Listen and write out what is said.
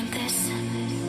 want this?